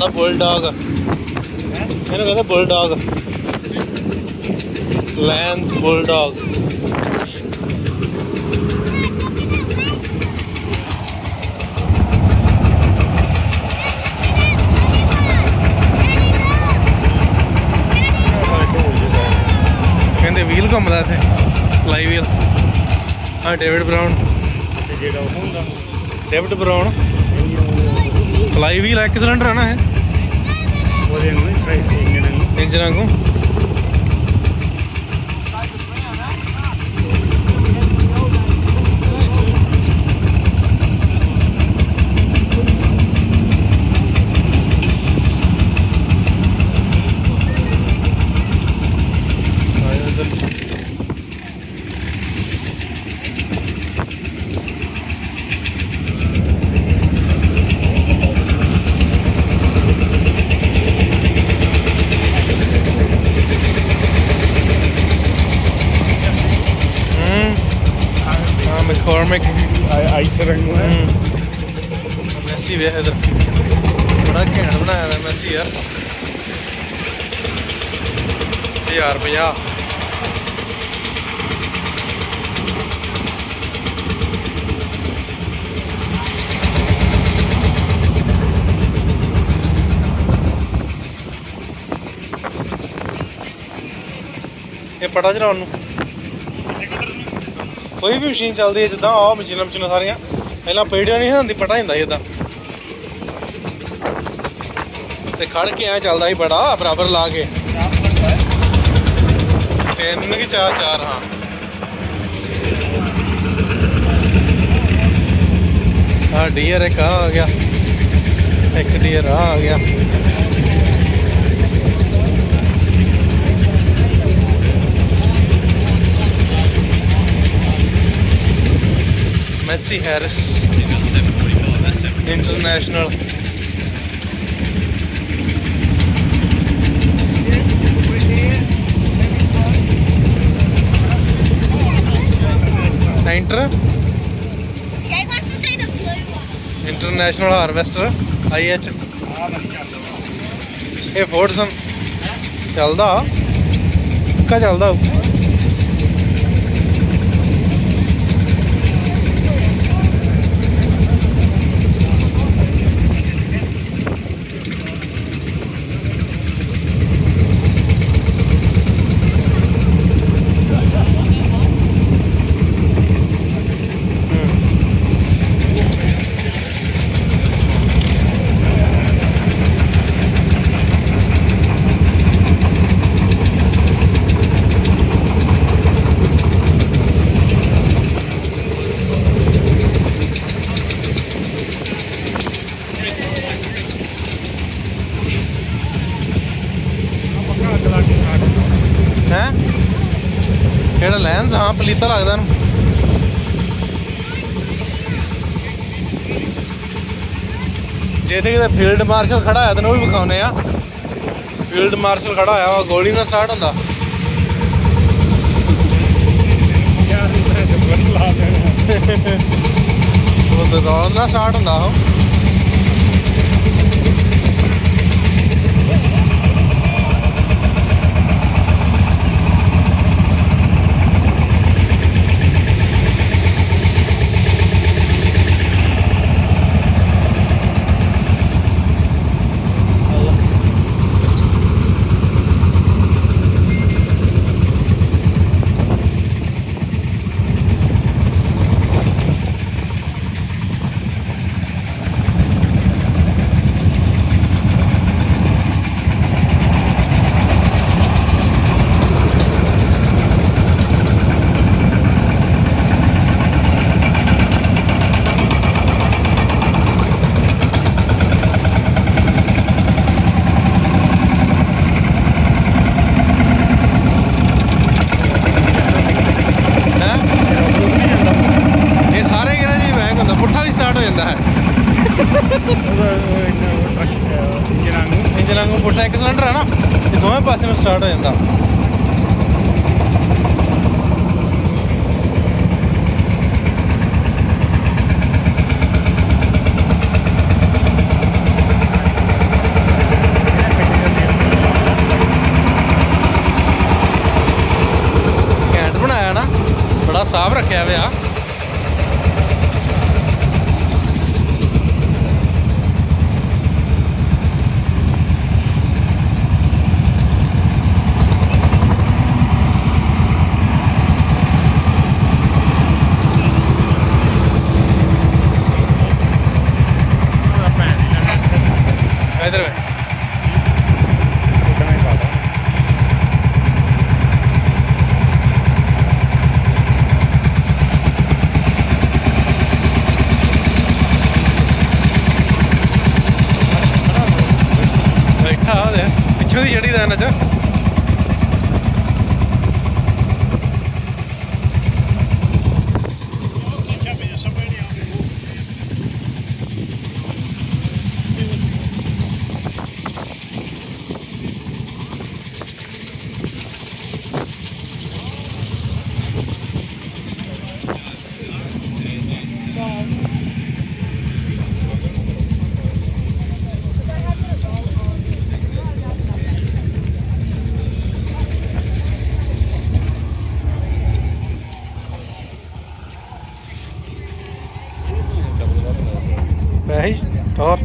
ਹੁੰਦਾ ਬੁਲਡੌਗ ਇਹਨੂੰ ਕਹਿੰਦੇ ਬੁਲਡੌਗ ਲੈਂਸ ਬੁਲਡੌਗ ਕਹਿੰਦੇ ਵੀਲ ਘੁੰਮਦਾ ਇੱਥੇ ਫਲਾਈ ਵੀਲ ਹਾਂ ਡੇਵਿਡ ਬਰਾਊਨ ਤੇ ਜਿਹੜਾ ਉਹ ਹੁੰਦਾ ਡੇਵਿਡ ਬਰਾਊਨ ਫਲਾਈ ਵੀਲ ਇੱਕ ਸਿਲੰਡਰ ਹੈ ਨਾ ਹਾਂ ਆਈ ਤਰੰਗ ਨੂੰ ਹੈ। ਮੈਸੀ ਵੇ ਇਧਰ। ਬੜਾ ਘੈਂਟ ਬਣਾਇਆ ਹੋਇਆ ਮੈਸੀ ਯਾਰ। 1050 ਇਹ ਪਟਾ ਚਲਾਉਣ ਨੂੰ ਕੋਈ ਵੀ ਮਸ਼ੀਨ ਚੱਲਦੀ ਹੈ ਜਿੱਦਾਂ ਆਹ ਮਸ਼ੀਨਾਂ ਮਸ਼ੀਨਾਂ ਸਾਰੀਆਂ ਪਹਿਲਾਂ ਪੇੜੀਆਂ ਨਹੀਂ ਸੀ ਹੁੰਦੀ ਪਟਾ ਹੁੰਦਾ ਸੀ ਇਦਾਂ ਤੇ ਖੜ ਕੇ ਐ ਚੱਲਦਾ ਸੀ ਬੜਾ ਬਰਾਬਰ ਲਾ ਕੇ ਤਿੰਨ ਕਿ ਚਾਰ ਚਾਰ ਹਾਂ ਆ ਡੀਅਰ ਇੱਕ ਆਹ ਆ ਗਿਆ ਇੱਕ ਡੀਅਰ ਆ ਆ ਗਿਆ dat bleu International Harvester IH ਆ ਨਹੀਂ ਚੱਲਦਾ ਇਹ ਫੋਰਡਸਨ ਚੱਲਦਾ ਪੱਕਾ ਚੱਲਦਾ ਲੈਂਸ ਹਾਂ ਪਲੀਤਾ ਲੱਗਦਾ ਇਹਨੂੰ। ਜੇ ਤੇ ਕਿਤੇ ਫੀਲਡ ਮਾਰਸ਼ਲ ਖੜਾ ਹੋਇਆ ਤੈਨੂੰ ਉਹ ਵੀ ਵਿਖਾਉਨੇ ਆ। ਫੀਲਡ ਮਾਰਸ਼ਲ ਖੜਾ ਹੋਇਆ ਗੋਲੀ ਨਾਲ ਸਟਾਰਟ ਹੁੰਦਾ। ਯਾਰ ਮੈਂ ਤੇ ਬੰਦ ਲਾ ਦੇਣਾ। ਉਹ ਤੇ ਰੌਲ ਨਾਲ ਸਟਾਰਟ ਹੁੰਦਾ ਉਹ। വീണ്ടും സ്റ്റാർട്ട് എന്താ? साहब yeah, हुए आना चाह और